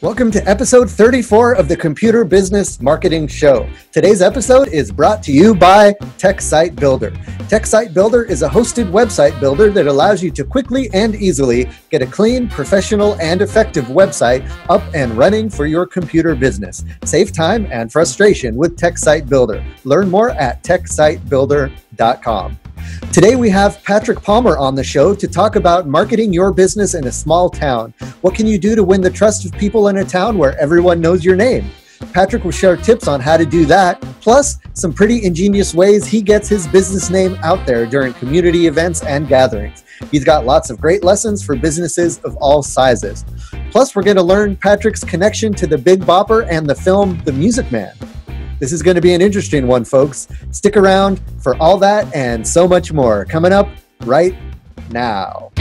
Welcome to episode 34 of the Computer Business Marketing Show. Today's episode is brought to you by TechSite Builder. TechSite Builder is a hosted website builder that allows you to quickly and easily get a clean, professional, and effective website up and running for your computer business. Save time and frustration with TechSite Builder. Learn more at techsitebuilder.com. Today, we have Patrick Palmer on the show to talk about marketing your business in a small town. What can you do to win the trust of people in a town where everyone knows your name? Patrick will share tips on how to do that, plus some pretty ingenious ways he gets his business name out there during community events and gatherings. He's got lots of great lessons for businesses of all sizes. Plus, we're going to learn Patrick's connection to the Big Bopper and the film The Music Man. This is going to be an interesting one, folks. Stick around for all that and so much more coming up right now.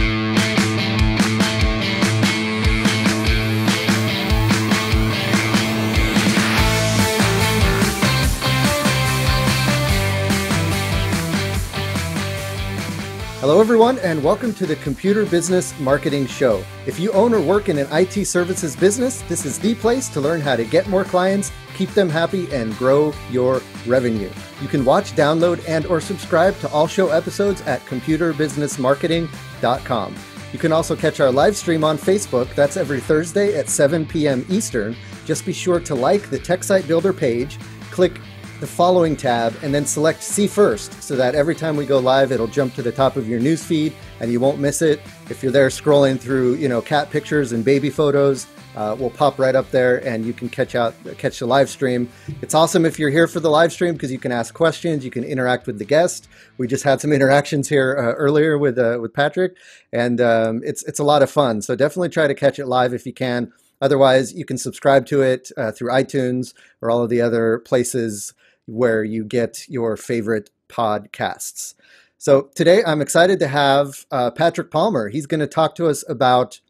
Hello, everyone, and welcome to the Computer Business Marketing Show. If you own or work in an IT services business, this is the place to learn how to get more clients, keep them happy, and grow your revenue. You can watch, download, and or subscribe to all show episodes at computerbusinessmarketing.com. You can also catch our live stream on Facebook. That's every Thursday at 7 p.m. Eastern. Just be sure to like the TechSite Builder page, click the following tab and then select see first so that every time we go live it'll jump to the top of your news feed and you won't miss it. If you're there scrolling through you know cat pictures and baby photos uh, will pop right up there and you can catch out catch the live stream. It's awesome if you're here for the live stream because you can ask questions you can interact with the guest. We just had some interactions here uh, earlier with uh, with patrick and um, it's it's a lot of fun. So definitely try to catch it live if you can. Otherwise you can subscribe to it uh, through itunes or all of the other places where you get your favorite podcasts. So today I'm excited to have uh, Patrick Palmer. He's going to talk to us about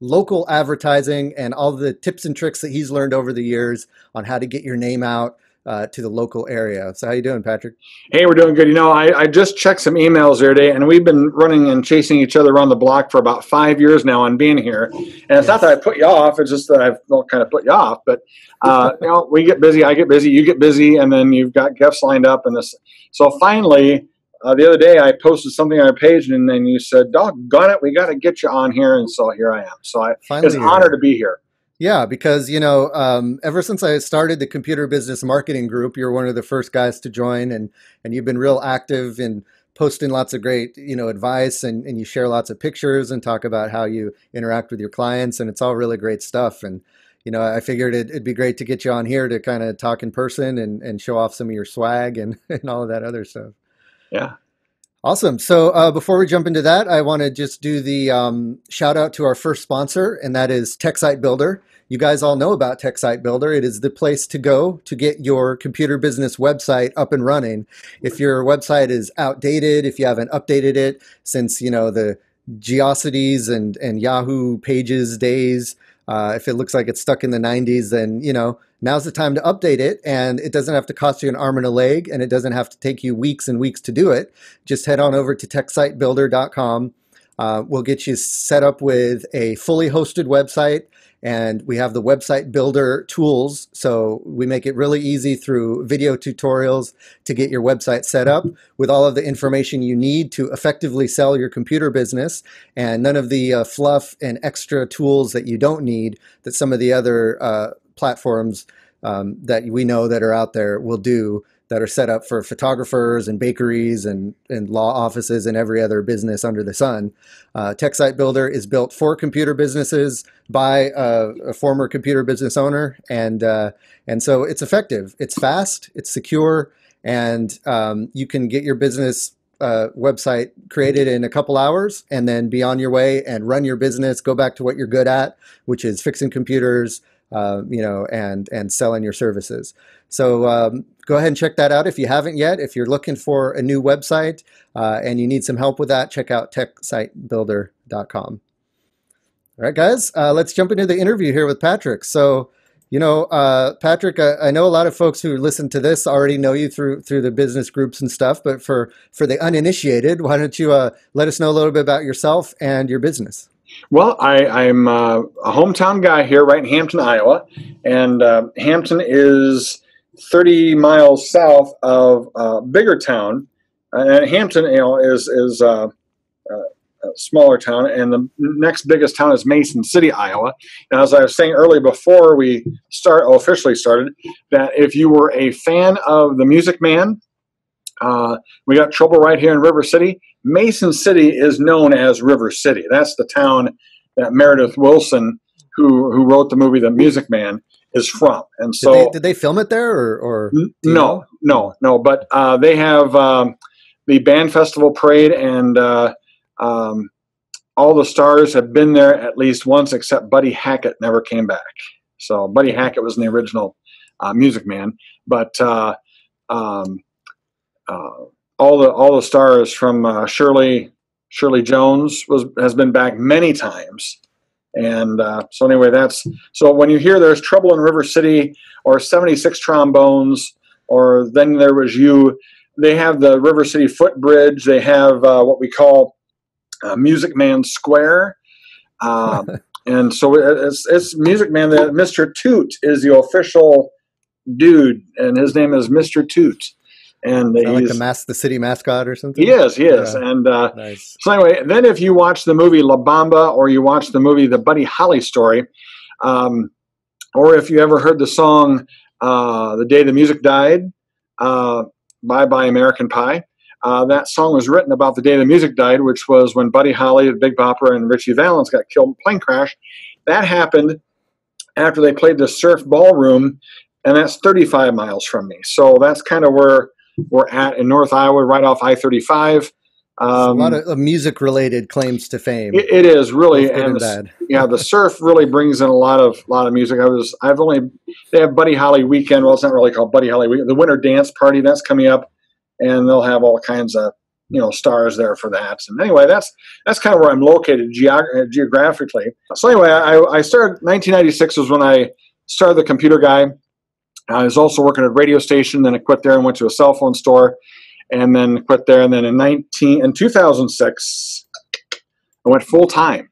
local advertising and all the tips and tricks that he's learned over the years on how to get your name out uh, to the local area. So how you doing, Patrick? Hey, we're doing good. You know, I, I just checked some emails the other day, and we've been running and chasing each other around the block for about five years now on being here. And it's yes. not that I put you off; it's just that I've well, kind of put you off. But uh, you know, we get busy, I get busy, you get busy, and then you've got guests lined up, and this. So finally, uh, the other day I posted something on our page, and then you said, "Doggone it, we got to get you on here." And so here I am. So I, it's an honor to be here. Yeah, because you know, um, ever since I started the computer business marketing group, you're one of the first guys to join, and and you've been real active in posting lots of great you know advice, and and you share lots of pictures and talk about how you interact with your clients, and it's all really great stuff. And you know, I figured it'd, it'd be great to get you on here to kind of talk in person and and show off some of your swag and and all of that other stuff. Yeah, Awesome. So uh, before we jump into that, I want to just do the um, shout out to our first sponsor, and that is TechSite Builder. You guys all know about TechSite Builder. It is the place to go to get your computer business website up and running. If your website is outdated, if you haven't updated it since you know the Geocities and and Yahoo Pages days, uh, if it looks like it's stuck in the 90s, then you know now's the time to update it, and it doesn't have to cost you an arm and a leg, and it doesn't have to take you weeks and weeks to do it. Just head on over to techsitebuilder.com. Uh, we'll get you set up with a fully hosted website and we have the website builder tools. So we make it really easy through video tutorials to get your website set up with all of the information you need to effectively sell your computer business and none of the uh, fluff and extra tools that you don't need that some of the other uh, platforms um, that we know that are out there will do that are set up for photographers and bakeries and, and law offices and every other business under the sun. Uh, TechSite Builder is built for computer businesses by a, a former computer business owner, and uh, and so it's effective. It's fast, it's secure, and um, you can get your business uh, website created in a couple hours and then be on your way and run your business. Go back to what you're good at, which is fixing computers, uh, you know, and and selling your services. So um, go ahead and check that out if you haven't yet. If you're looking for a new website uh, and you need some help with that, check out techsitebuilder.com. All right, guys, uh, let's jump into the interview here with Patrick. So, you know, uh, Patrick, I, I, know a lot of folks who listen to this already know you through through the business groups and stuff. But for for the uninitiated, why don't you uh, let us know a little bit about yourself and your business? Well, I, I'm uh, a hometown guy here, right in Hampton, Iowa, and uh, Hampton is 30 miles south of a bigger town, and Hampton, you know, is is uh, a smaller town, and the next biggest town is Mason City, Iowa. And as I was saying earlier, before we start officially started, that if you were a fan of the Music Man, uh, we got trouble right here in River City. Mason City is known as River City. That's the town that Meredith Willson, who who wrote the movie The Music Man, is from. And so, did they, did they film it there, or, or no, know? no, no. But uh, they have um, the band festival parade, and uh, um, all the stars have been there at least once, except Buddy Hackett never came back. So Buddy Hackett was in the original uh, Music Man, but uh, um, uh, all the all the stars from uh, Shirley Shirley Jones was has been back many times, and uh, so anyway, that's so when you hear there's trouble in River City or 76 trombones or then there was you. They have the River City footbridge. They have uh, what we call uh, Music Man Square. Um, and so it's, it's Music Man. That Mr. Toot is the official dude, and his name is Mr. Toot and he's like the mask, the city mascot or something. He is, he is, yeah. and uh, nice. so anyway, then if you watch the movie La Bamba or you watch the movie The Buddy Holly Story, um, or if you ever heard the song uh, "The Day the Music Died," uh, "Bye Bye American Pie," uh, that song was written about the day the music died, which was when Buddy Holly, Big Bopper, and Ritchie Valens got killed in a plane crash. That happened after they played the Surf Ballroom, and that's 35 miles from me. So that's kind of where we're at in North Iowa, right off I 35. Um, a lot of, music related claims to fame. it, it is really, and, the, yeah, the surf really brings in a lot of lot of music. I was, I've only they have Buddy Holly weekend. Well, it's not really called Buddy Holly weekend. The Winter Dance Party that's coming up, and they'll have all kinds of you know stars there for that. And anyway, that's that's kind of where I'm located geog- geographically. So anyway, I, I started 1996 was when I started the computer guy. Uh, I was also working at a radio station, then I quit there and went to a cell phone store, and then quit there. And then in 19 in 2006, I went full time.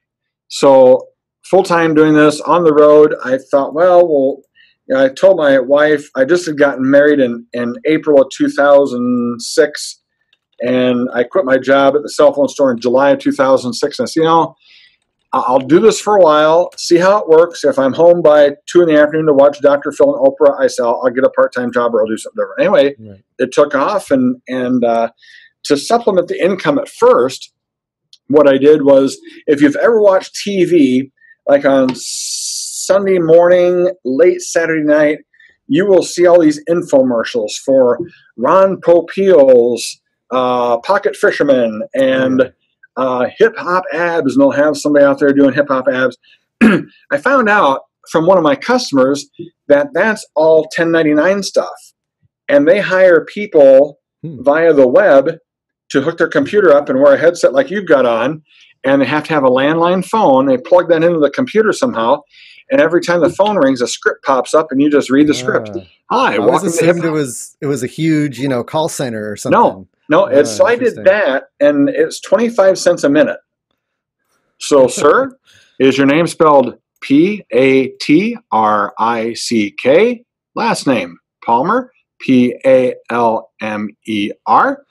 So full time doing this on the road. I thought, well, well, I told my wife I just had gotten married in in April of 2006, and I quit my job at the cell phone store in July of 2006. And I said, you know, I'll do this for a while, see how it works. If I'm home by two in the afternoon to watch Dr. Phil and Oprah, I say I'll, I'll get a part-time job or I'll do something different. Anyway, right. it took off, and and uh, to supplement the income at first, what I did was, if you've ever watched TV, like on Sunday morning, late Saturday night, you will see all these infomercials for Ron Popeil's uh, Pocket Fisherman and uh, hip hop abs, and they'll have somebody out there doing hip hop abs. I found out from one of my customers that that's all 1099 stuff, and they hire people hmm. via the web to hook their computer up and wear a headset like you've got on, and they have to have a landline phone. They plug that into the computer somehow, and every time the phone rings, a script pops up, and you just read the script. Uh, Hi, I was assumed it was it was a huge you know call center or something. No, no, oh, it's so I did that, and it's twenty five cents a minute. So, sir, is your name spelled P A T R I C K? Last name Palmer, P A L M E R.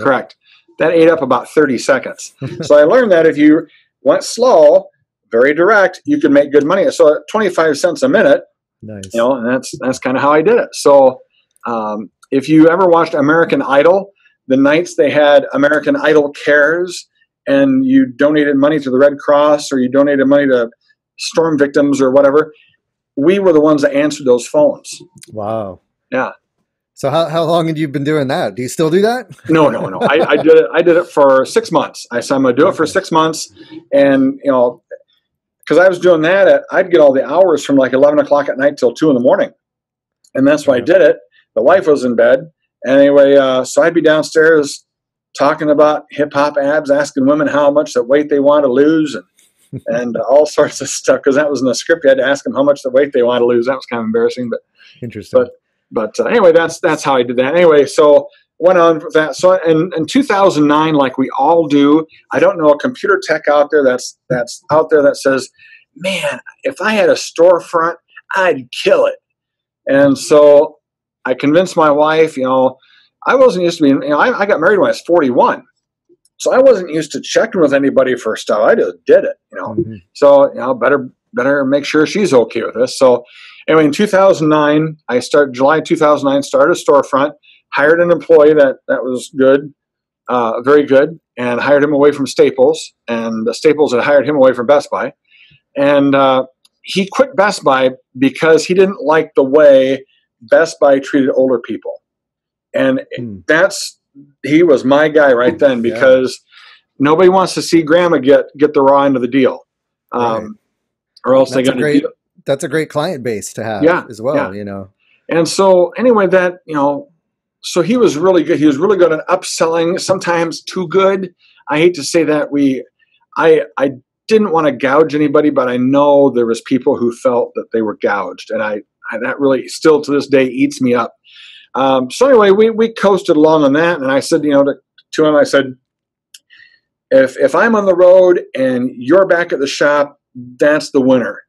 Correct. That ate up about 30 seconds. so I learned that if you went slow, very direct, you could make good money. So 25 cents a minute, nice. you know, and that's that's kind of how I did it. So um, if you ever watched American Idol, the nights they had American Idol Cares, and you donated money to the Red Cross or you donated money to storm victims or whatever, we were the ones that answered those phones. Wow. Yeah. So how, how long have you been doing that? Do you still do that? no, no, no. I, I, did it. I did it for six months. I said I'm gonna do it for six months, and you know, because I was doing that, at, I'd get all the hours from like eleven o'clock at night till two in the morning, and that's why I did it. The wife was in bed, Anyway, uh, so I'd be downstairs talking about hip hop abs, asking women how much the weight they want to lose, and and all sorts of stuff. Because that was in the script, you had to ask them how much the weight they want to lose. That was kind of embarrassing, but interesting. But but uh, anyway, that's that's how I did that. Anyway, so went on with that. So in, in 2009, like we all do, I don't know a computer tech out there that's that's out there that says, "Man, if I had a storefront, I'd kill it." And so I convinced my wife. You know, I wasn't used to being. You know, I, I got married when I was 41, so I wasn't used to checking with anybody for stuff. I just did it. You know, mm-hmm. so you know, better better make sure she's okay with this. So anyway, in 2009, I started July 2009, started a storefront hired an employee that that was good, uh, very good, and hired him away from Staples, and Staples had hired him away from Best Buy, and uh, he quit Best Buy because he didn't like the way Best Buy treated older people, and hmm. that's he was my guy right then because yeah. nobody wants to see Grandma get get the raw end of the deal, um, right. or else that's they got to. That's a great client base to have, yeah, as well. Yeah. You know, and so anyway, that you know so he was really good. He was really good at upselling, sometimes too good. I hate to say that we, I, I didn't want to gouge anybody, but I know there was people who felt that they were gouged, and I that really still to this day eats me up. Um, so anyway, we we coasted along on that, and I said, you know, to, to him, I said, if if I'm on the road and you're back at the shop, that's the winner.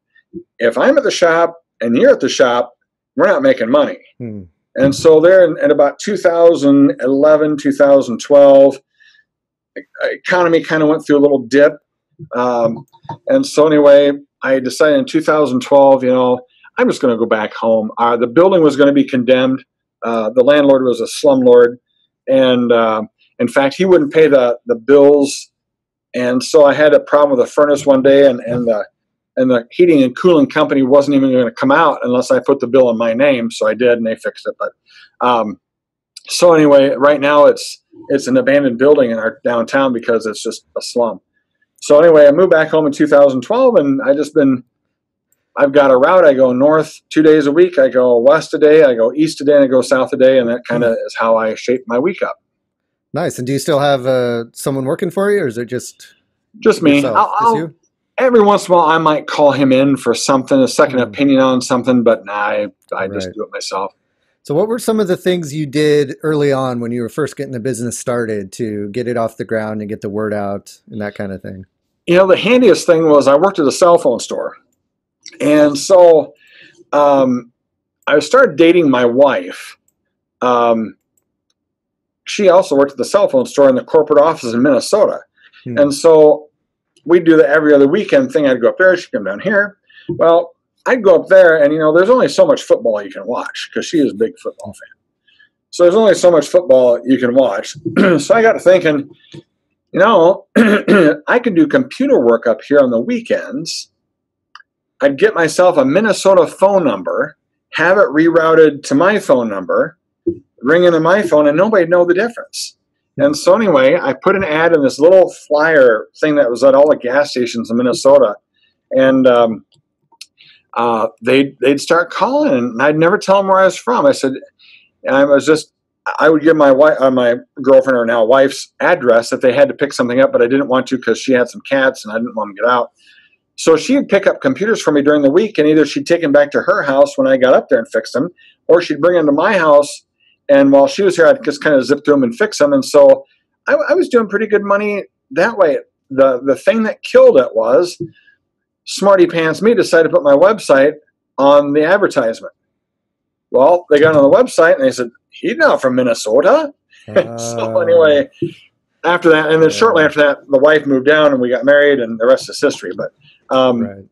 If I'm at the shop and you're at the shop, we're not making money. Hmm. And so there in, in about 2011, 2012, economy kind of went through a little dip. Um, and so anyway, I decided in 2012, you know, I'm just going to go back home. Uh, the building was going to be condemned. Uh, the landlord was a slumlord, and uh, in fact, he wouldn't pay the the bills. And so I had a problem with the furnace one day, and and the and the heating and cooling company wasn't even going to come out unless I put the bill in my name. So I did, and they fixed it. But um, so anyway, right now it's it's an abandoned building in our downtown because it's just a slum. So anyway, I moved back home in 2012, and I just been I've got a route. I go north two days a week. I go west a day. I go east a day, and I go south a day, and that kind of is how I shape my week up. Nice. And do you still have uh, someone working for you, or is it just just me? I'll, I'll, every once in a while I might call him in for something, a second mm opinion on something, but nah, I, I just right. do it myself. So, what were some of the things you did early on when you were first getting the business started to get it off the ground and get the word out and that kind of thing? You know, the handiest thing was I worked at a cell phone store. And so um, I started dating my wife. Um, she also worked at the cell phone store in the corporate office in Minnesota. Hmm. And so we'd do the every other weekend thing. I'd go up there, she'd come down here. Well, I'd go up there, and you know, there's only so much football you can watch because she is a big football fan. So there's only so much football you can watch. so I got to thinking, you know, I can do computer work up here on the weekends. I'd get myself a Minnesota phone number, have it rerouted to my phone number, ring into my phone, and nobody'd know the difference. And so anyway, I put an ad in this little flyer thing that was at all the gas stations in Minnesota, and um, uh, they they'd start calling, and I'd never tell them where I was from. I said, I was just I would give my wife, uh, my girlfriend or now wife's address if they had to pick something up, but I didn't want to because she had some cats and I didn't want them to get out. So she'd pick up computers for me during the week, and either she'd take them back to her house when I got up there and fix them, or she'd bring them to my house and while she was here, I'd just kind of zip through them and fix them. And so I, I was doing pretty good money that way. The the thing that killed it was Smarty Pants Me decided to put my website on the advertisement. Well, they got on the website and they said, he's not from Minnesota. Uh, so anyway, after that, and then shortly after that, the wife moved down and we got married, and the rest is history. But um, right.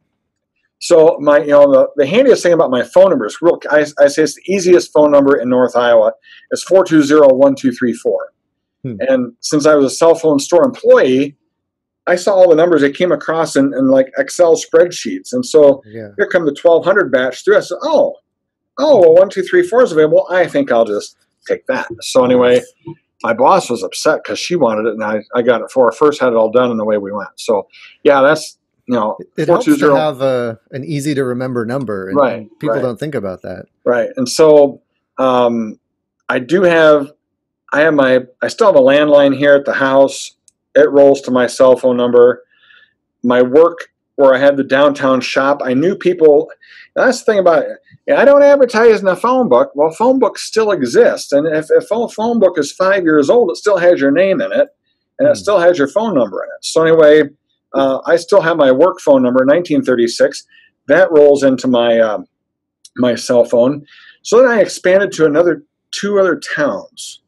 So my, you know, the, the handiest thing about my phone number is real. I, I say it's the easiest phone number in North Iowa. It's four two zero one two three four. Hmm. And since I was a cell phone store employee, I saw all the numbers I came across in, in like Excel spreadsheets. And so yeah. here come the 1200 batch through. I said, oh, oh, well, one, two, three, four is available. I think I'll just take that. So anyway, my boss was upset because she wanted it and I, I got it for her first, had it all done and away we went. So yeah, that's, you know, it helps to have a, an easy to remember number, and right? People right. don't think about that, right? And so, um, I do have, I have my, I still have a landline here at the house. It rolls to my cell phone number. My work where I had the downtown shop. I knew people. That's the thing about it. I don't advertise in a phone book. Well, phone books still exist, and if a phone, book is five years old, it still has your name in it, and it Hmm. still has your phone number in it. So anyway, uh, I still have my work phone number, 1936. That rolls into my um, my cell phone. So then I expanded to another two other towns.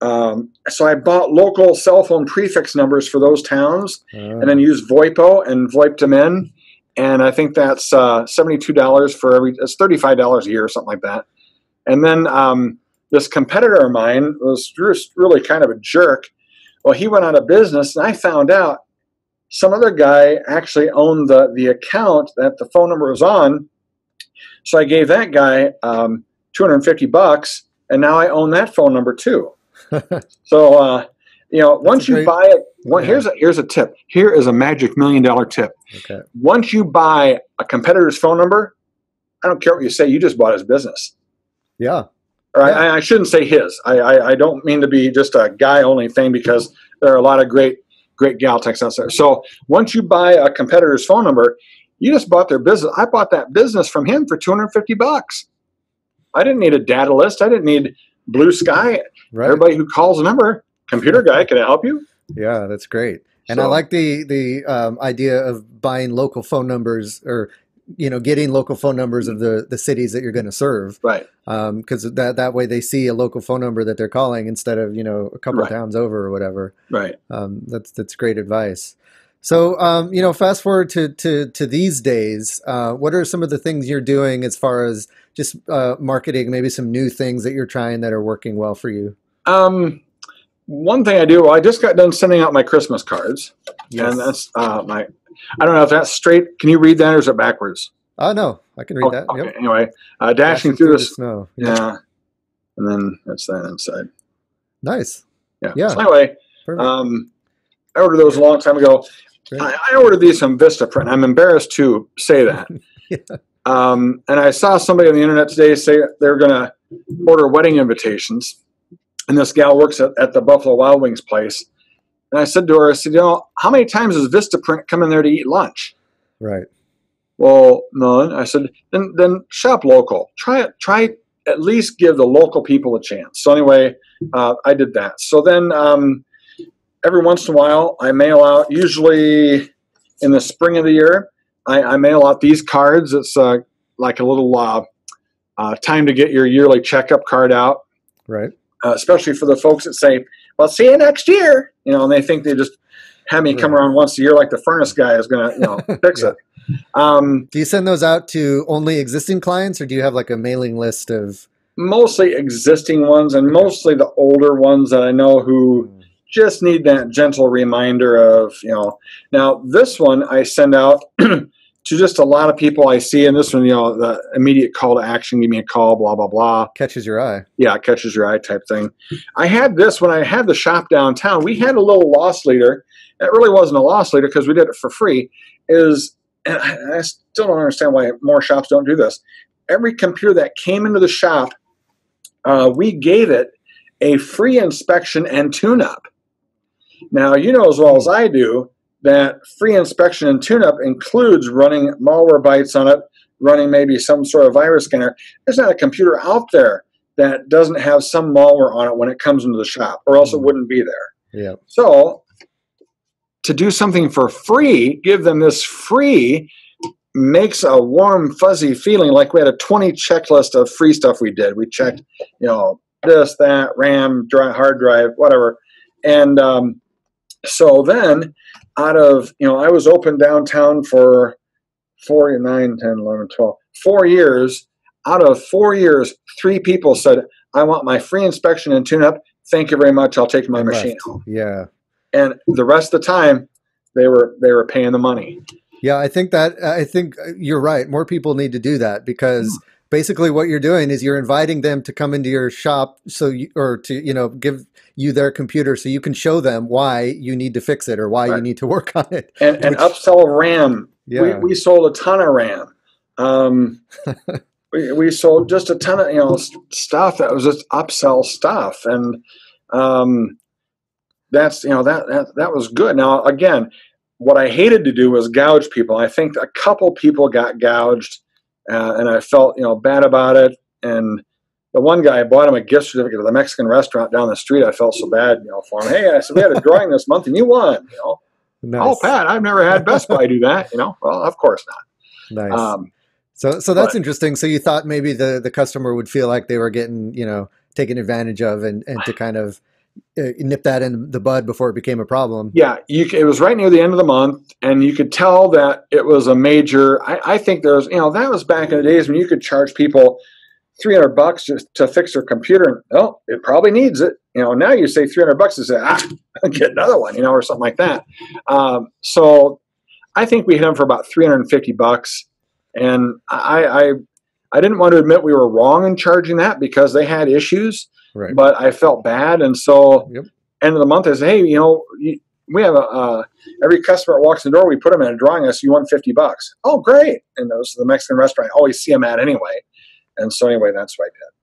Um, so I bought local cell phone prefix numbers for those towns, Uh, and then used VoIPO and VoIPed them in. And I think that's uh, seventy-two dollars for every. It's thirty-five dollars a year or something like that. And then um, this competitor of mine was just really kind of a jerk. Well, he went out of business, and I found out some other guy actually owned the the account that the phone number was on. So I gave that guy um, two hundred and fifty bucks, and now I own that phone number too. So uh, you know, once you buy it, one, yeah. here's a here's a tip. Here is a magic million dollar tip. okay. Once you buy a competitor's phone number, I don't care what you say. You just bought his business. Yeah. Or Yeah. I, I shouldn't say his. I, I, I don't mean to be just a guy only thing because there are a lot of great great gal techs out there. So once you buy a competitor's phone number, you just bought their business. I bought that business from him for 250 bucks. I didn't need a data list. I didn't need blue sky. Right. Everybody who calls a number, computer guy, can I help you? Yeah, that's great. And I like the the um, idea of buying local phone numbers or you know getting local phone numbers of the the cities that you're going to serve Right. because that that way they see a local phone number that they're calling instead of you know a couple Right. towns over or whatever. Right. Um, that's that's great advice. So um, you know, fast forward to to to these days. Uh, what are some of the things you're doing as far as just uh, marketing? Maybe some new things that you're trying that are working well for you. Um, one thing I do, well, I just got done sending out my Christmas cards, Yes. and that's uh, my. I don't know if that's straight. Can you read that, or is it backwards? Oh no, I can read Oh, that. okay. Yep. Anyway, uh, dashing through the snow. Yeah. And then that's that inside. Nice. Yeah. Yeah. So anyway, um, I ordered those a long time ago. I, I ordered these from Vistaprint. I'm embarrassed to say that. Yeah. um, and I saw somebody on the internet today say they're going to order wedding invitations. And this gal works at, at the Buffalo Wild Wings place. And I said to her, I said, you know, how many times does Vistaprint come in there to eat lunch? Right. Well, none. I said, then then shop local. Try it. Try at least give the local people a chance. So anyway, uh, I did that. So then um, every once in a while, I mail out. Usually in the spring of the year, I, I mail out these cards. It's uh, like a little uh, uh, time to get your yearly checkup card out, Right. Uh, especially for the folks that say, "Well, see you next year," you know, and they think they just have me come around once a year, like the furnace guy is going to, you know, fix Yeah. it. Um, Do you send those out to only existing clients, or do you have like a mailing list of? mostly existing ones and mostly the older ones that I know who just need that gentle reminder of, you know. Now, this one I send out to just a lot of people I see, and this one, you know, the immediate call to action, give me a call, blah, blah, blah. Catches your eye. Yeah, it catches your eye type thing. I had this when I had the shop downtown. We had a little loss leader. It really wasn't a loss leader because we did it for free. Is and I still don't understand why more shops don't do this. Every computer that came into the shop, uh, we gave it a free inspection and tune-up. Now you know as well as I do that free inspection and tune-up includes running Malwarebytes on it, running maybe some sort of virus scanner. There's not a computer out there that doesn't have some malware on it when it comes into the shop, or else it Mhm. wouldn't be there. Yeah. So, to do something for free, give them this free, makes a warm, fuzzy feeling like we had a 20 checklist of free stuff we did. We checked, you know, this, that, RAM, dri hard drive, whatever. And um, so then, out of, you know, I was open downtown for four, nine, 10, 11, 12, four years. Out of four years, three people said, I want my free inspection and tune up. Thank you very much. I'll take my And machine left. home. Yeah. And the rest of the time, they were they were paying the money. Yeah, I think that I think uh, you're right. More people need to do that because mm. Basically what you're doing is you're inviting them to come into your shop so you, or to you know give you their computer so you can show them why you need to fix it or why you need to work on it. And and upsell RAM. Yeah. We, we sold a ton of RAM. Um, we, we sold just a ton of you know s- stuff that was just upsell stuff, and um, that's you know that, that that was good. Now again, what I hated to do was gouge people. I think a couple people got gouged, uh, and I felt you know bad about it. And the one guy I bought him a gift certificate to the Mexican restaurant down the street. I felt so bad, you know, for him. Hey, I said we had a drawing this month, and you won. You know, nice. oh Pat, I've never had Best Buy do that. You know, well, of course not. Nice. Um, so, so that's but, interesting. So you thought maybe the the customer would feel like they were getting, you know, taken advantage of, and and to kind of nip that in the bud before it became a problem. Yeah, you, it was right near the end of the month, and you could tell that it was a major. I, I think there's, you know, that was back in the days when you could charge people 300 bucks just to fix their computer. Oh, it probably needs it. You know, now you say 300 bucks to say, ah, get another one, you know, or something like that. Um, so I think we hit them for about 350 bucks. And I, I, I didn't want to admit we were wrong in charging that because they had issues, right. but I felt bad. And so yep. end of the month I said, Hey, you know, you, we have a, uh, every customer that walks in the door, we put them in a drawing. I said, you want 50 bucks. Oh, great. And those the Mexican restaurant. I always see them at anyway. And so anyway, that's what I did.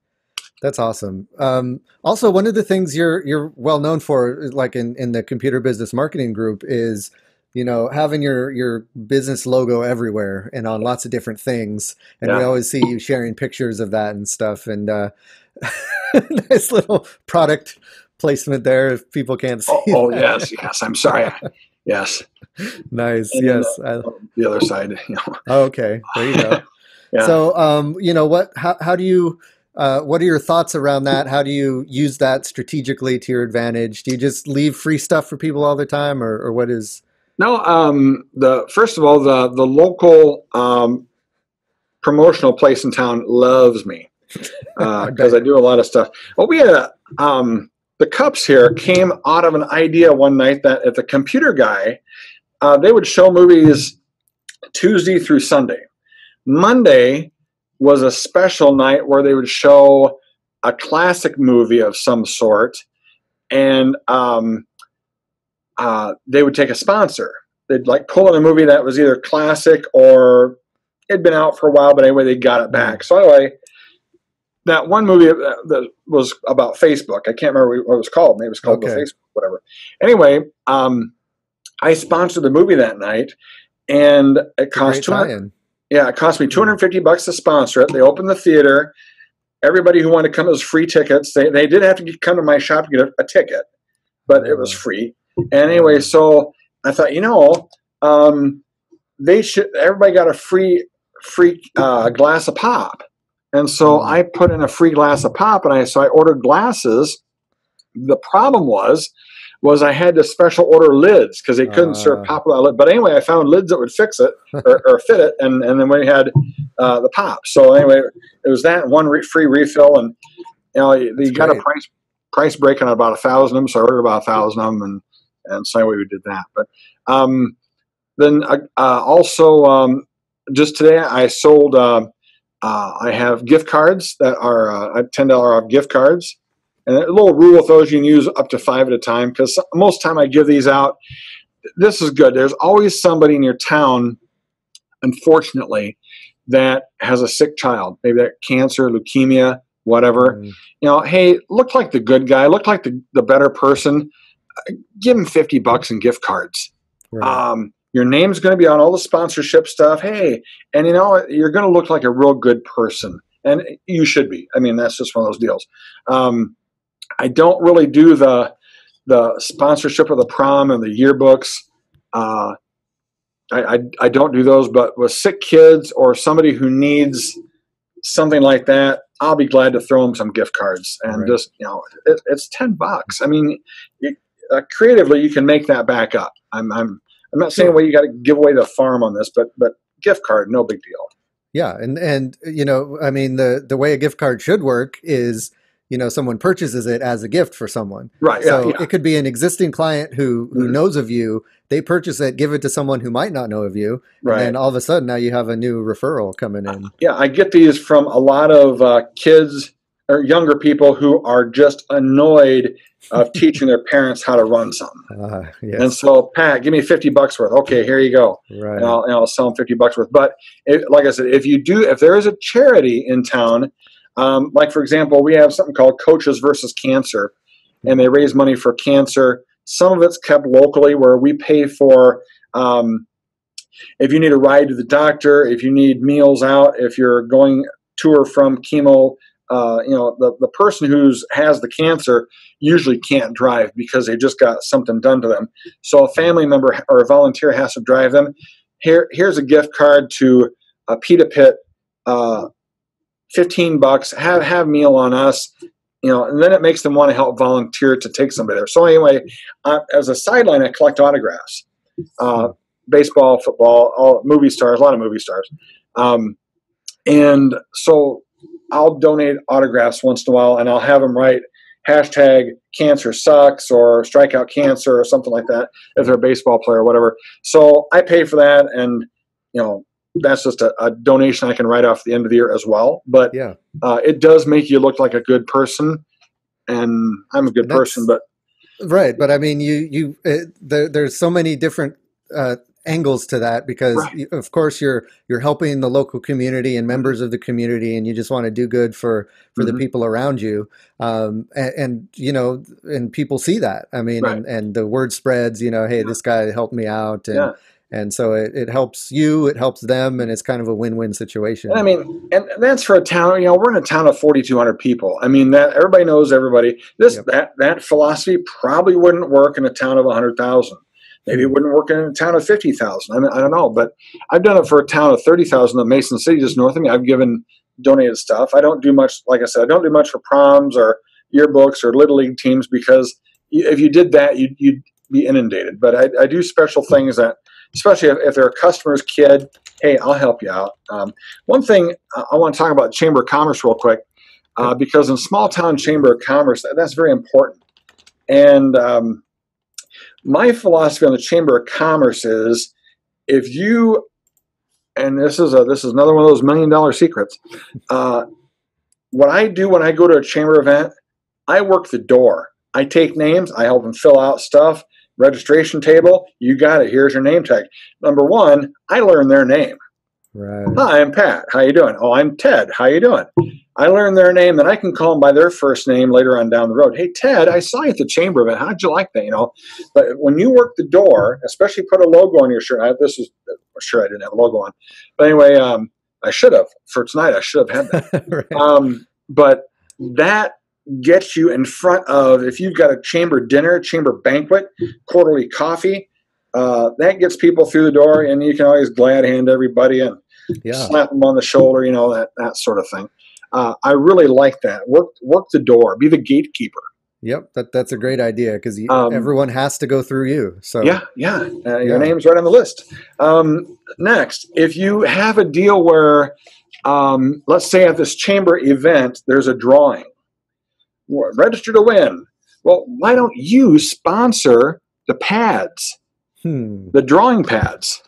That's awesome. Um, also, one of the things you're you're well known for, like in, in the computer business marketing group, is you know having your your business logo everywhere and on lots of different things. And yeah. we always see you sharing pictures of that and stuff. And uh, nice little product placement there if people can't see. Oh, oh yes, yes. I'm sorry. yes. Nice. And yes. The, the, other side. You know. Oh, okay. There you go. So, um, you know, what? How, how do you? Uh, what are your thoughts around that? How do you use that strategically to your advantage? Do you just leave free stuff for people all the time, or, or what is? No. Um, the first of all, the the local um, promotional place in town loves me because uh, I do a lot of stuff. Well, we had a, um, the cups here came out of an idea one night that at the computer guy, uh, they would show movies Tuesday through Sunday. Monday was a special night where they would show a classic movie of some sort, and um, uh, they would take a sponsor. They'd like pull in a movie that was either classic or it'd been out for a while, but anyway, they got it back. So anyway, that one movie that was about Facebook, I can't remember what it was called. Maybe it was called okay. the Facebook, whatever. Anyway, um, I sponsored the movie that night, and it cost two hundred. Yeah, it cost me 250 bucks to sponsor it. They opened the theater. Everybody who wanted to come, it was free tickets. They, they did have to get, come to my shop to get a, a ticket, but it was free. And anyway, so I thought, you know, um, they should. Everybody got a free free uh, glass of pop, and so I put in a free glass of pop, and I so I ordered glasses. The problem was was I had to special order lids because they couldn't uh, serve pop without lid. But anyway, I found lids that would fix it or, or fit it, and, and then we had uh, the pop. So anyway, it was that one re- free refill, and you know you, got great. a price price break on about a thousand of them, so I ordered about a thousand of them, and and so anyway we did that. But um, then uh, uh also um, just today I sold. Uh, I have gift cards that are uh, ten dollar off gift cards and a little rule with those you can use up to five at a time because most time I give these out. This is good. There's always somebody in your town, unfortunately, that has a sick child. Maybe that cancer, leukemia, whatever. Mm. You know, hey, look like the good guy, look like the, the better person. Give him 50 bucks in gift cards. Right. Um, your name's going to be on all the sponsorship stuff. Hey, and you know, you're going to look like a real good person. And you should be. I mean, that's just one of those deals. Um, I don't really do the the sponsorship of the prom and the yearbooks. Uh, I, I, I don't do those, but with sick kids or somebody who needs something like that, I'll be glad to throw them some gift cards and right. just you know it, it's ten bucks. I mean, you, uh, creatively you can make that back up. I'm I'm I'm not saying well you got to give away the farm on this, but but gift card, no big deal. Yeah, and and you know, I mean the the way a gift card should work is you know someone purchases it as a gift for someone right so yeah, yeah. it could be an existing client who who mm-hmm. knows of you they purchase it give it to someone who might not know of you right. and all of a sudden now you have a new referral coming in yeah i get these from a lot of uh, kids or younger people who are just annoyed of teaching their parents how to run something. Uh, yes. And so, Pat, give me 50 bucks worth. Okay, here you go. Right. And I'll, and I'll sell them 50 bucks worth. But it, like I said, if you do, if there is a charity in town um, like, for example, we have something called Coaches versus Cancer, and they raise money for cancer. Some of it's kept locally where we pay for Um, if you need a ride to the doctor, if you need meals out, if you're going to or from chemo, uh, you know, the, the person who's has the cancer usually can't drive because they just got something done to them. So a family member or a volunteer has to drive them. Here, here's a gift card to a Pita Pit, uh, 15 bucks, have, have meal on us, you know, and then it makes them want to help volunteer to take somebody there. So anyway, as a sideline, I collect autographs, uh, baseball, football, all movie stars, a lot of movie stars. Um, and so I'll donate autographs once in a while and I'll have them write hashtag cancer sucks or strikeout cancer or something like that if they're a baseball player or whatever. So I pay for that and, you know, that's just a, a donation I can write off at the end of the year as well. But Yeah. uh, it does make you look like a good person. And I'm a good person, but Right, but I mean, you you uh, there, there's so many different uh, angles to that because, Right. of course, you're you're helping the local community and members of the community, and you just want to do good for for the Mhm. people around you, um, and, and you know, and people see that. I mean, Right. and, and the word spreads. You know, hey, Yeah. this guy helped me out, and Yeah. and so it, it helps you, it helps them, and it's kind of a win-win situation. And I mean, and that's for a town. You know, we're in a town of 4,200 people. I mean, that everybody knows everybody. This Yep. that that philosophy probably wouldn't work in a town of 100,000. Maybe it wouldn't work in a town of 50,000. I mean, I don't know, but I've done it for a town of 30,000 of Mason City, just north of me. I've given donated stuff. I don't do much. Like I said, I don't do much for proms or yearbooks or little league teams because if you did that, you'd, you'd be inundated. But I, I do special things that, especially if, if they're a customer's kid. Hey, I'll help you out. Um, one thing I want to talk about Chamber of Commerce real quick, uh, because in small town Chamber of Commerce, that- that's very important. And um, my philosophy on the Chamber of Commerce is, if you, and this is a this is another one of those million dollar secrets. Uh, what I do when I go to a chamber event, I work the door. I take names. I help them fill out stuff. Registration table. You got it. Here's your name tag. Number one, I learn their name. right. Hi, I'm Pat. How you doing? Oh, I'm Ted. How you doing? I learn their name, and I can call them by their first name later on down the road. Hey, Ted, I saw you at the chamber event. How'd you like that? You know, but when you work the door, especially put a logo on your shirt. I, this is sure I didn't have a logo on, but anyway, um, I should have for tonight. I should have had that. right. Um, but that gets you in front of if you've got a chamber dinner, chamber banquet, quarterly coffee. Uh, that gets people through the door, and you can always glad hand everybody and Yeah. slap them on the shoulder, you know that that sort of thing. Uh, I really like that. Work work the door. Be the gatekeeper. Yep. That that's a great idea because Um, everyone has to go through you. So Yeah, yeah. Uh, your Yeah. name's right on the list. Um, next, if you have a deal where, um, let's say at this chamber event, there's a drawing, register to win. Well, why don't you sponsor the pads, Hmm. the drawing pads?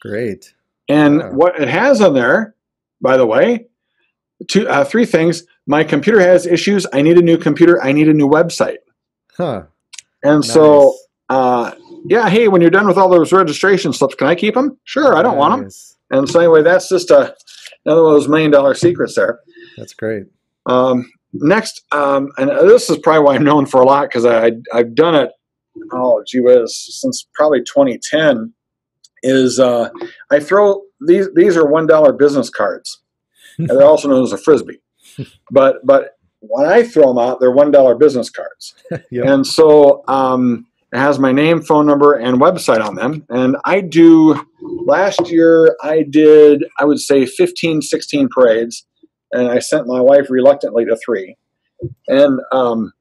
Great. And Yeah. what it has on there, by the way, two, uh, three things. My computer has issues. I need a new computer. I need a new website. Huh. And so, uh, yeah, hey, when you're done with all those registration slips, can I keep them? Sure, I don't want them. And so, anyway, that's just a, another one of those million dollar secrets there. That's great. Um, next, um, and this is probably why I'm known for a lot because I, I've done it, oh, gee whiz, since probably 2010, is uh, I throw these, these are $1 business cards. And they're also known as a frisbee. But, but when I throw them out, they're $1 business cards. Yep. And so um, it has my name, phone number, and website on them. And I do, last year, I did, I would say 15, 16 parades. And I sent my wife reluctantly to three. And um,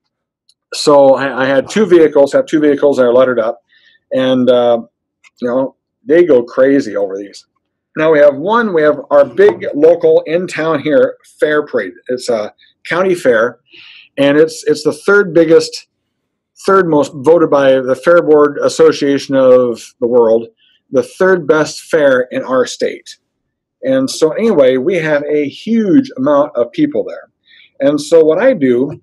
so I, I had two vehicles, have two vehicles that are lettered up. And, uh, you know, they go crazy over these. Now we have one, we have our big local in town here fair parade. It's a county fair, and it's it's the third biggest, third most voted by the Fair Board Association of the world, the third best fair in our state. And so anyway, we have a huge amount of people there. And so what I do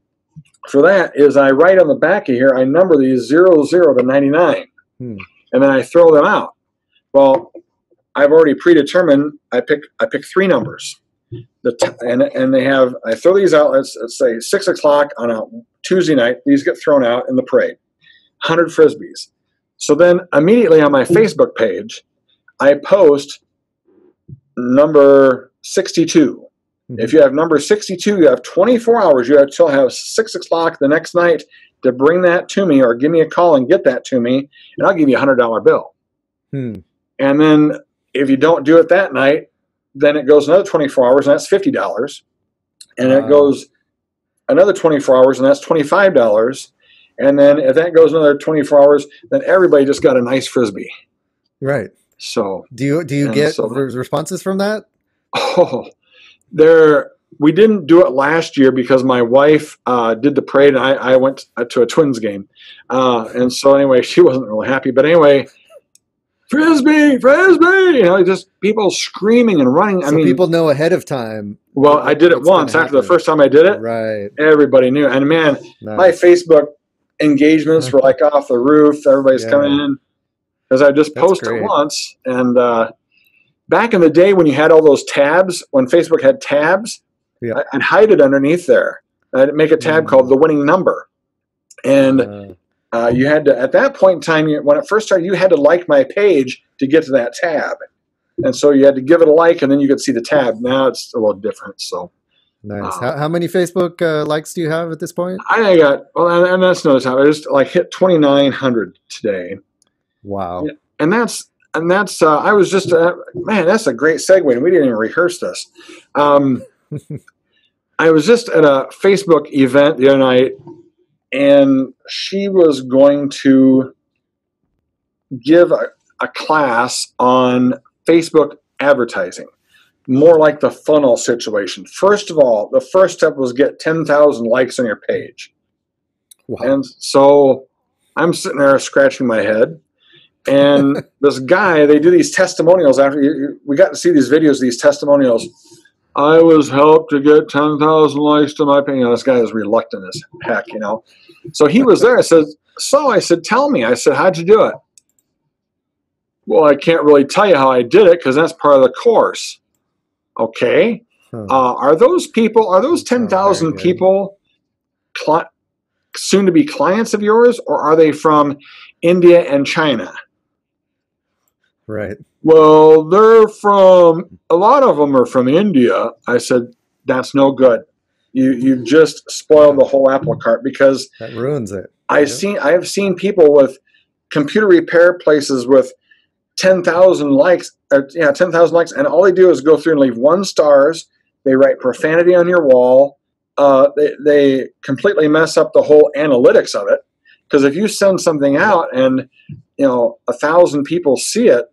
for that is I write on the back of here, I number these zero zero to ninety nine, Hmm. and then I throw them out. Well, I've already predetermined. I pick I pick three numbers. The t- and and they have I throw these out. Let's, let's say six o'clock on a Tuesday night. These get thrown out in the parade. Hundred frisbees. So then immediately on my Facebook page, I post number 62. If you have number 62, you have 24 hours. You have till have six o'clock the next night to bring that to me or give me a call and get that to me, and I'll give you a hundred dollar bill. Hmm. And then if you don't do it that night, then it goes another 24 hours, and that's fifty dollars. And it goes another 24 hours, and that's twenty-five dollars. And then if that goes another 24 hours, then everybody just got a nice frisbee. Right. So Do you do you get so- responses from that? Oh, there. We didn't do it last year because my wife uh, did the parade, and I, I went to a Twins game, uh, and so anyway, she wasn't really happy. But anyway, frisbee, frisbee! You know, just people screaming and running. I mean, people know ahead of time. well, I did it once after the first time I did it. Right. Everybody knew, and man, my Facebook engagements were like off the roof. Everybody's Yeah. coming in because I just That's posted great. once. And uh, back in the day when you had all those tabs, when Facebook had tabs, Yeah. I'd hide it underneath there. I'd make a tab Mm. called the winning number. And Uh, uh, you had to, at that point in time, you, when it first started, you had to like my page to get to that tab. And so you had to give it a like, and then you could see the tab. Now it's a little different. So nice. Uh, how, how many Facebook uh, likes do you have at this point? I got well, and, and that's another time. I just like hit twenty nine hundred today. Wow. And that's and that's uh, I was just uh, man, that's a great segue, and we didn't even rehearse this. Um, I was just at a Facebook event the other night, and she was going to give a, a class on Facebook advertising, more like the funnel situation. First of all, the first step was get ten thousand likes on your page. Wow. And so I'm sitting there scratching my head. And this guy, they do these testimonials after you- we got to see these videos, these testimonials. I was helped to get 10,000 likes to my page. You know, this guy is reluctant as heck, you know. So he was there. I said, So I said, Tell me. I said, How'd you do it? Well, I can't really tell you how I did it because that's part of the course. Okay. Huh. Uh, are those people, are those Oh, very 10,000 good. people cli- soon to be clients of yours, or are they from India and China? right. Well, they're from, a lot of them are from India. I said, that's no good. You, you've just spoiled the whole apple cart because That ruins it. I've Yeah. seen, I have seen people with computer repair places with 10,000 likes, or, yeah, 10,000 likes, and all they do is go through and leave one stars. They write profanity on your wall. Uh, they, they completely mess up the whole analytics of it. Because if you send something out and, you know, a thousand people see it,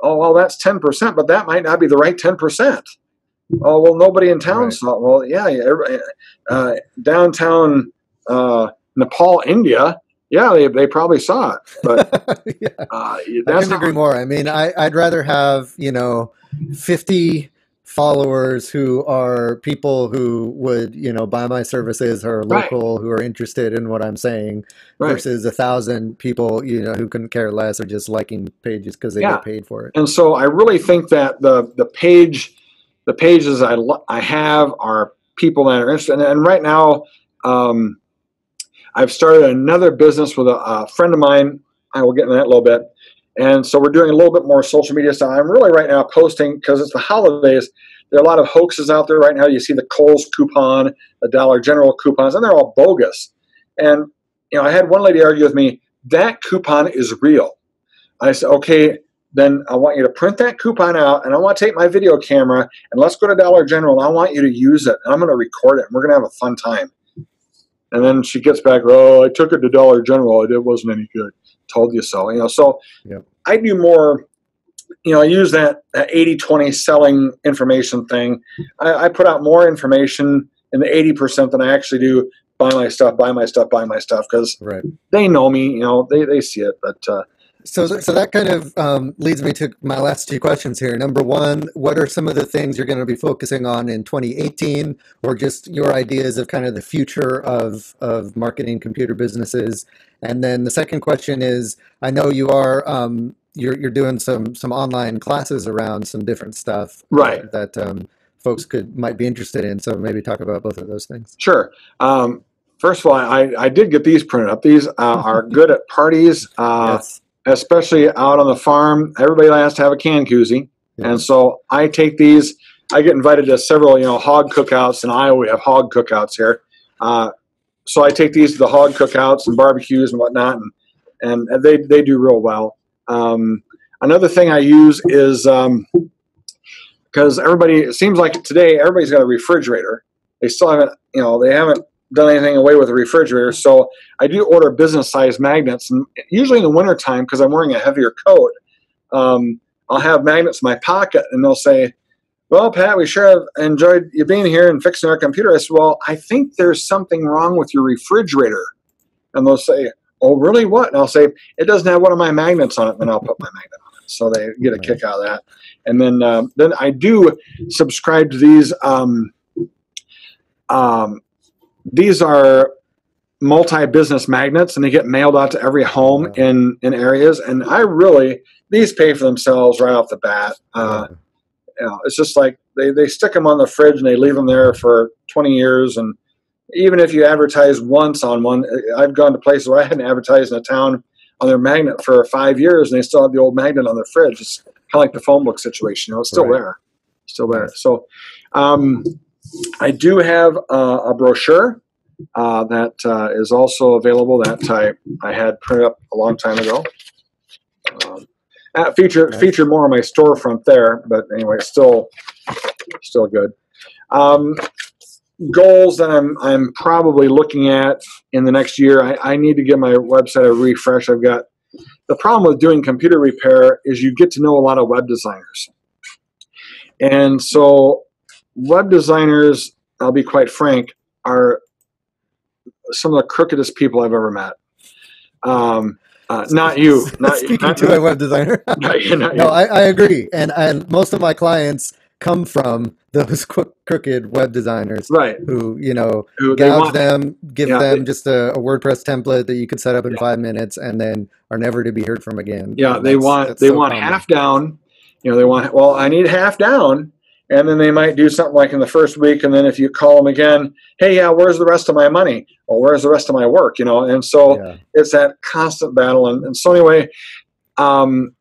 oh, well, that's 10%, but that might not be the right 10%. Oh, well, nobody in town Right. saw it. Well, yeah, yeah, uh, downtown uh, Nepal, India, yeah, they, they probably saw it. But yeah. uh, I that's couldn't not agree more. I mean, I, I'd rather have, you know, 50 followers who are people who would, you know, buy my services or are Right. local who are interested in what I'm saying right. versus a thousand people, you know, who couldn't care less or just liking pages because they Yeah. get paid for it. And so I really think that the the page, the pages I lo- I have are people that are interested. And, and right now, um, I've started another business with a, a friend of mine. I will get into that a little bit. And so we're doing a little bit more social media stuff. I'm really right now posting because it's the holidays. There are a lot of hoaxes out there right now. You see the Kohl's coupon, the Dollar General coupons, and they're all bogus. And you know, I had one lady argue with me that coupon is real. I said, okay, then I want you to print that coupon out and I want to take my video camera and let's go to Dollar General I want you to use it and I'm going to record it and we're going to have a fun time. And then she gets back, oh, I took it to Dollar General. It wasn't any good. Told you so. You know, so Yep. I do more, you know, I use that, that 80 20 selling information thing. I, I put out more information in the 80% than I actually do buy my stuff, buy my stuff, buy my stuff because Right. they know me, you know, they, they see it. But uh, So, so that kind of um, leads me to my last two questions here. Number one, what are some of the things you're going to be focusing on in 2018, or just your ideas of kind of the future of of marketing computer businesses? And then the second question is, I know you are um, you're you're doing some some online classes around some different stuff, Right. That um, folks could might be interested in. So maybe talk about both of those things. Sure. Um, first of all, I, I did get these printed up. These uh, are good at parties. Uh, yes. especially out on the farm, everybody has to have a can koozie. Yeah. And so I take these, I get invited to several, you know, hog cookouts in Iowa. We have hog cookouts here. Uh, so I take these to the hog cookouts and barbecues and whatnot, and, and they, they do real well. Um, another thing I use is because everybody, it seems like today everybody's got a refrigerator. They still haven't, you know, they haven't done anything away with a refrigerator. So I do order business size magnets, and usually in the wintertime, because I'm wearing a heavier coat, um, I'll have magnets in my pocket, and they'll say, "Well, Pat, we sure have enjoyed you being here and fixing our computer." I said, "Well, I think there's something wrong with your refrigerator," and they'll say, "Oh, really? What?" And I'll say, "It doesn't have one of my magnets on it." Then I'll put my magnet on it, so they get a kick out of that. And then, um, then I do subscribe to these. Um, um, these are multi-business magnets and they get mailed out to every home in in areas and i really these pay for themselves right off the bat uh, you know, it's just like they, they stick them on the fridge and they leave them there for 20 years and even if you advertise once on one i've gone to places where i hadn't advertised in a town on their magnet for five years and they still have the old magnet on their fridge it's kind of like the phone book situation you know it's still Right. there still there so um, i do have uh, a brochure uh, that uh, is also available that I, I had printed up a long time ago. Um, that feature Nice. featured more on my storefront there, but anyway, still still good. Um, goals that I'm I'm probably looking at in the next year. I, I need to give my website a refresh. I've got the problem with doing computer repair is you get to know a lot of web designers, and so web designers. I'll be quite frank are some of the crookedest people I've ever met. Um, uh, not you, not, Speaking not, to a web designer. not you, not you. no, I, I agree, and and most of my clients come from those crook- crooked web designers right. who you know Who gouge them, give Yeah, them they- just a, a WordPress template that you could set up in Yeah. five minutes, and then are never to be heard from again. yeah, And they that's- want that's they so want common. half down. You know, they want well, I need half down, and then they might do something like in the first week, and then if you call them again, hey, yeah, where's the rest of my money? Or where's the rest of my work? You know, and so Yeah. it's that constant battle, and, and so anyway, um,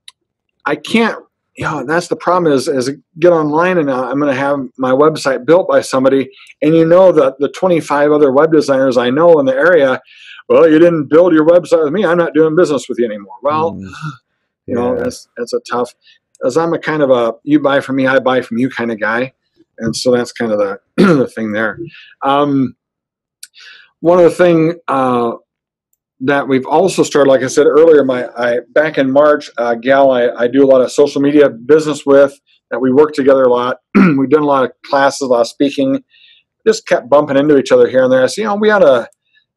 I can't. You know, that's the problem is is get online and I'm going to have my website built by somebody, and you know that the 25 other web designers I know in the area. Well, you didn't build your website with me. I'm not doing business with you anymore. Well, Mm. you know that's that's a tough as i'm a kind of a you buy from me i buy from you kind of guy. And so that's kind of the the thing there. Um, one of the thing uh, that we've also started like i said earlier my i back in march gal I, I do a lot of social media business with that we work together a lot. We've done a lot of classes a lot of speaking. Just kept bumping into each other here and there. I said you know we ought to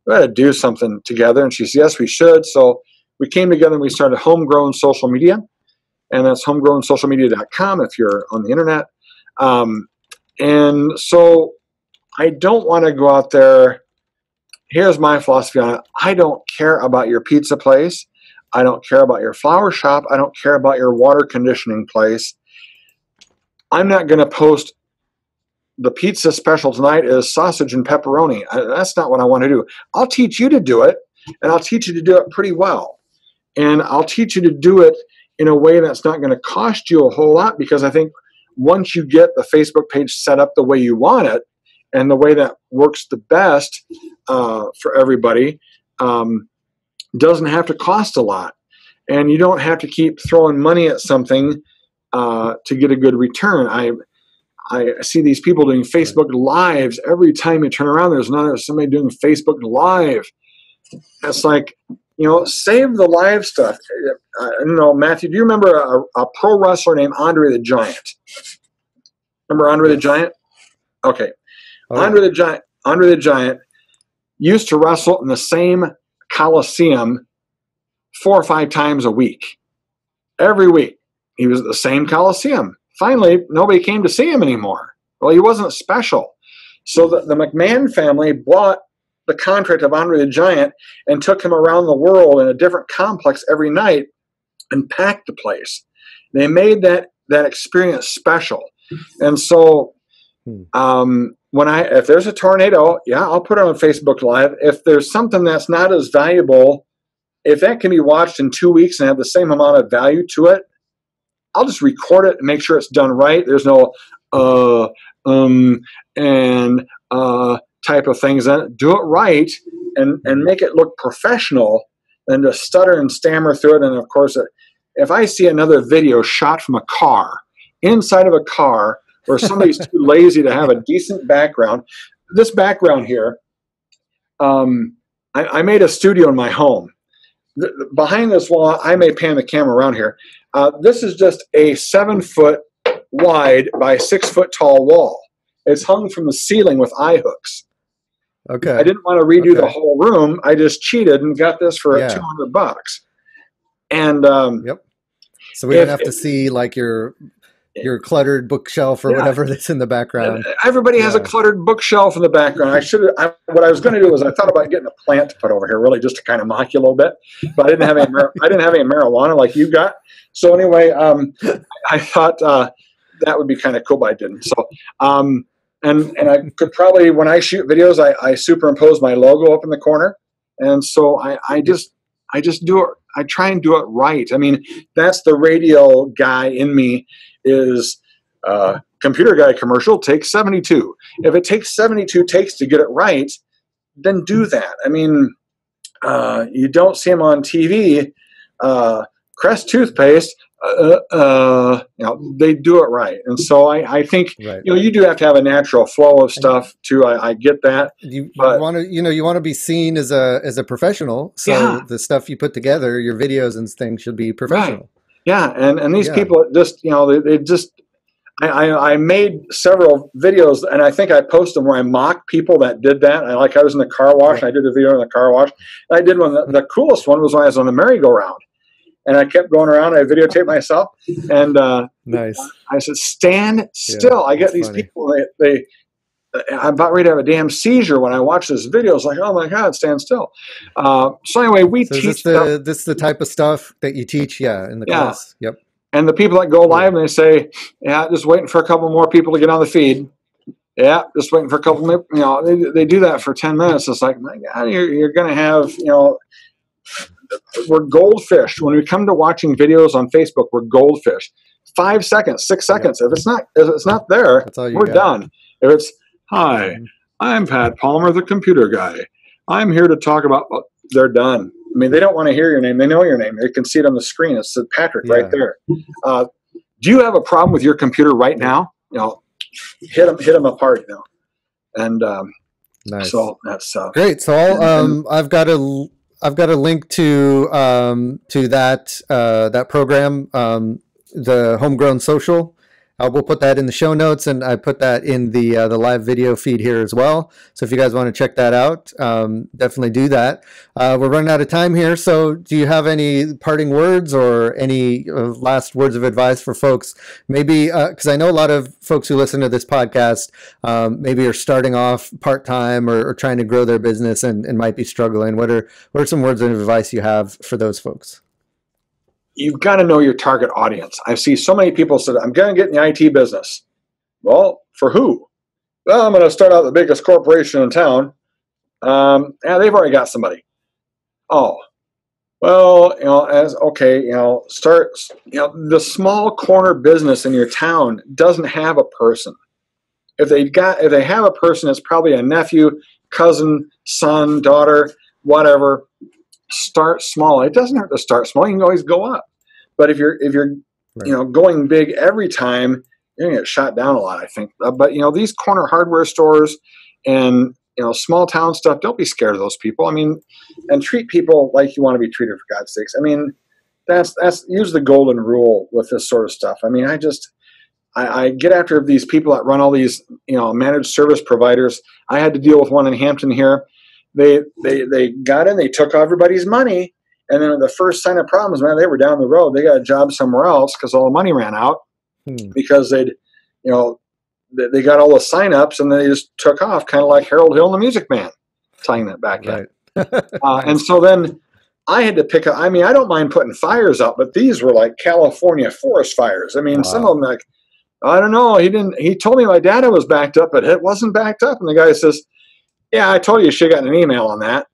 we ought to do something together. And she said yes we should. So we came together and we started homegrown social media and that's homegrownsocialmedia.com if you're on the internet. Um, and so i don't want to go out there. Here's my philosophy on it. I don't care about your pizza place. I don't care about your flower shop. I don't care about your water conditioning place. I'm not going to post the pizza special tonight is sausage and pepperoni. I, that's not what i want to do. I'll teach you to do it and i'll teach you to do it pretty well. And i'll teach you to do it in a way that's not going to cost you a whole lot because I think once you get the Facebook page set up the way you want it and the way that works the best uh, for everybody, um, doesn't have to cost a lot. And you don't have to keep throwing money at something uh, to get a good return. I I see these people doing Facebook lives every time you turn around. There's another somebody doing Facebook live. It's like you know, save the live stuff. Uh, I don't know, Matthew. Do you remember a, a pro wrestler named Andre the Giant? Remember Andre the Giant? Okay, Oh, yeah. Andre the Giant. Andre the Giant used to wrestle in the same coliseum four or five times a week. Every week, he was at the same coliseum. Finally, nobody came to see him anymore. Well, he wasn't special. So the, the McMahon family bought the contract of Andre the Giant and took him around the world in a different complex every night and packed the place. They made that that experience special. And so Hmm. um, when I if there's a tornado, yeah, I'll put it on Facebook Live. If there's something that's not as valuable if that can be watched in two weeks and have the same amount of value to it, I'll just record it and make sure it's done right. There's no uh um and uh type of things in. Do it right and and make it look professional than to stutter and stammer through it. And of course, uh, if I see another video shot from a car inside of a car where somebody's too lazy to have a decent background, this background here, um, I, I made a studio in my home. The- behind this wall, I may pan the camera around here. Uh, this is just a seven foot wide by six foot tall wall. It's hung from the ceiling with eye hooks. Okay. I didn't want to redo the whole room. I just cheated and got this for Yeah. 200 bucks. And um, Yep. So we don't have to see like your your cluttered bookshelf or Yeah. whatever that's in the background. everybody has a cluttered bookshelf in the background. I should have. What I was going to do was I thought about getting a plant to put over here, really, just to kind of mock you a little bit. But I didn't have any. I didn't have any marijuana like you got. So anyway, um, I thought uh, that would be kind of cool, but I didn't. So. Um, and, and I could probably, when I shoot videos, I, I superimpose my logo up in the corner. And so I, I just, I just do it. I try and do it right. I mean, that's the radio guy in me is uh, computer guy commercial takes 72. If it takes 72 takes to get it right, then do that. I mean, uh, you don't see them on TV. Uh, Crest toothpaste, uh, uh, you know, they do it right. And so I, I think, Right. you know, you do have to have a natural flow of stuff too. I, I get that. You, you but- want to, you know, you want to be seen as a as a professional. So Yeah. the stuff you put together, your videos and things, should be professional. Yeah, and and these Yeah. people just you know they, they just I, I made several videos and I think I posted them where I mocked people that did that. I like I was in the car wash. And I did a video in the car wash. I did one. The, the coolest one was when I was on the merry-go-round, and I kept going around. I videotaped myself, and uh, Nice. I said, "Stand still." I get these funny. people. They, they I'm about ready to have a damn seizure when I watch this video. It's like, oh my god, stand still. Uh, so anyway, we So is teach this the this the type of stuff that you teach? Yeah, in the Yeah. class. Yep. And the people that go live and they say, "Yeah, just waiting for a couple more people to get on the feed." Yeah, just waiting for a couple. more- You know, they, they do that for ten minutes. It's like, my God, you're, you're going to have, you know, we're goldfish when we come to watching videos on Facebook. We're goldfish. Five seconds, six seconds. If it's not, if it's not there, That's all you we're got. done. If it's, hi, I'm Pat Palmer, the computer guy. I'm here to talk about. well, They're done. I mean, they don't want to hear your name. They know your name. They can see it on the screen. It's Patrick Yeah. right there. Uh, do you have a problem with your computer right now? You know, hit them, hit them apart. You know, and um, Nice. so that's uh, Great. So I'll, um, I've got a I've got a link to um, to that uh, that program, um, the Homegrown Social. Uh, we'll put that in the show notes, and I put that in the uh, the live video feed here as well. So if you guys want to check that out, um, definitely do that. Uh, we're running out of time here, so do you have any parting words or any uh, last words of advice for folks? Maybe because I know a lot of folks who listen to this podcast um, maybe are starting off part time or, or trying to grow their business and, and might be struggling. What are what are some words of advice you have for those folks? You've got to know your target audience. I see so many people said, I'm going to get in the IT business. Well, for who? Well, I'm going to start out the biggest corporation in town. Um, yeah, they've already got somebody. Oh, well, you know, as okay, you know, start, you know, the small corner business in your town doesn't have a person. If they got, if they have a person, it's probably a nephew, cousin, son, daughter, whatever start small. It doesn't hurt to start small. You can always go up. But if you're if you're Right. you know going big every time, you're gonna get shot down a lot. I think. Uh, but you know these corner hardware stores and you know small town stuff. Don't be scared of those people. I mean, and treat people like you want to be treated for God's sakes. I mean, that's that's use the golden rule with this sort of stuff. I mean, I just. I, I get after these people that run all these, you know, managed service providers. I had to deal with one in Hampton here they they they got in, they took everybody's money, and then the first sign of problems, man, they were down the road. They got a job somewhere else because all the money ran out Hmm. because they'd, you know, they, they got all the sign-ups and they just took off, kind of like Harold Hill and the Music Man, tying that back in. Uh, and so then I had to pick up. I mean, I don't mind putting fires up, but these were like California forest fires. I mean, some of them like, I don't know. He didn't. He told me my data was backed up, but it wasn't backed up. And the guy says, "Yeah, I told you you should have gotten an email on that.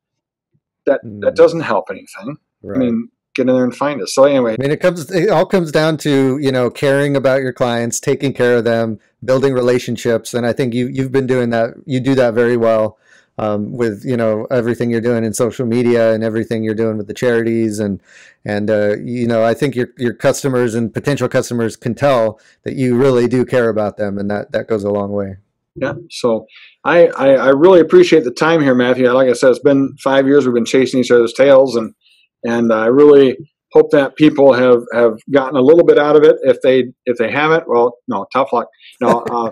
That that Mm. doesn't help anything." Right. I mean, get in there and find us. So anyway, I mean, it comes, it all comes down to you know caring about your clients, taking care of them, building relationships, and I think you you've been doing that. You do that very well um, with you know everything you're doing in social media and everything you're doing with the charities and and uh, you know I think your your customers and potential customers can tell that you really do care about them, and that that goes a long way. Yeah. So I, I, I really appreciate the time here, Matthew. Like I said, it's been five years we've been chasing each other's tails, and and I really hope that people have have gotten a little bit out of it. If they if they haven't, well, no, tough luck. No, uh,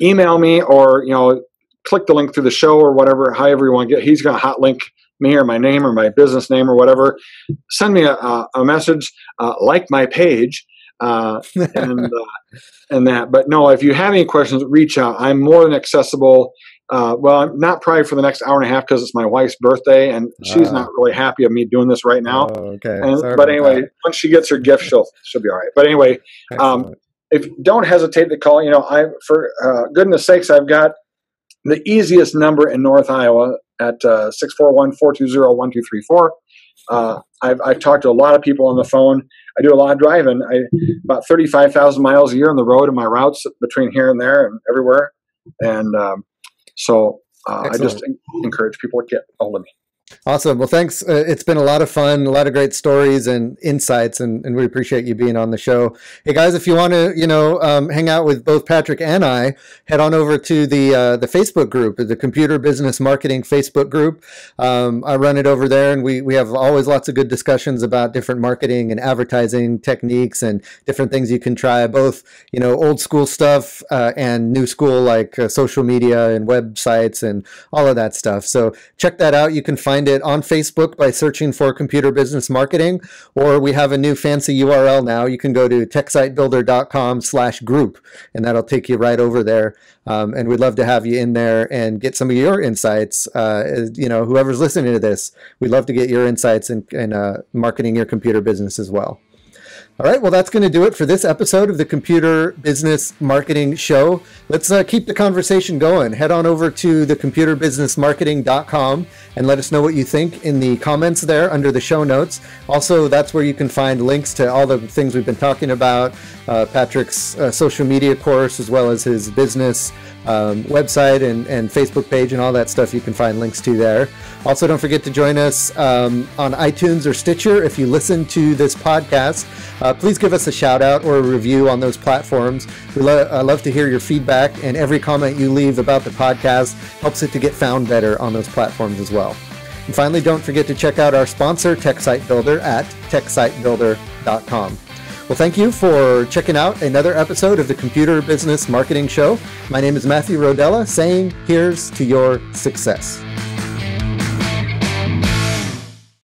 email me or you know click the link through the show or whatever, however you want to get. He's going to hot link me or my name or my business name or whatever. Send me a, a message, uh, like my page, uh, and uh, and that. But no, if you have any questions, reach out. I'm more than accessible. Uh, well, I'm not probably for the next hour and a half because it's my wife's birthday, and she's not really happy of me doing this right now. Oh, okay. And, but anyway, that. once she gets her gift, she'll she'll be all right. But anyway, um, if don't hesitate to call. You know, I for uh, goodness sakes, I've got the easiest number in North Iowa at uh, 641-420-1234. Uh, I've, I've talked to a lot of people on the phone. I do a lot of driving. I about 35,000 miles a year on the road in my routes between here and there and everywhere. And um, so uh, I just encourage people to get hold of me. Awesome. Well, thanks. Uh, it's been a lot of fun, a lot of great stories and insights, and, and we appreciate you being on the show. Hey guys, if you want to, you know, um, hang out with both Patrick and I, head on over to the uh, the Facebook group, the Computer Business Marketing Facebook group. Um, I run it over there, and we we have always lots of good discussions about different marketing and advertising techniques and different things you can try, both you know old school stuff uh, and new school like uh, social media and websites and all of that stuff. So check that out. You can find find it on Facebook by searching for Computer Business Marketing, or we have a new fancy URL now. You can go to techsitebuilder.com slash group, and that'll take you right over there. Um, and we'd love to have you in there and get some of your insights. Uh, you know, whoever's listening to this, we'd love to get your insights in, in uh, marketing your computer business as well. All right, well, that's going to do it for this episode of the Computer Business Marketing Show. Let's uh, keep the conversation going. Head on over to thecomputerbusinessmarketing.com and let us know what you think in the comments there under the show notes. Also, that's where you can find links to all the things we've been talking about uh, Patrick's uh, social media course, as well as his business um, website and, and Facebook page and all that stuff you can find links to there. Also, don't forget to join us um, on iTunes or Stitcher if you listen to this podcast. Uh, please give us a shout out or a review on those platforms. We lo- I love to hear your feedback, and every comment you leave about the podcast helps it to get found better on those platforms as well. And finally, don't forget to check out our sponsor, TechSite Builder, at techsitebuilder.com. Well, thank you for checking out another episode of the Computer Business Marketing Show. My name is Matthew Rodela, saying here's to your success.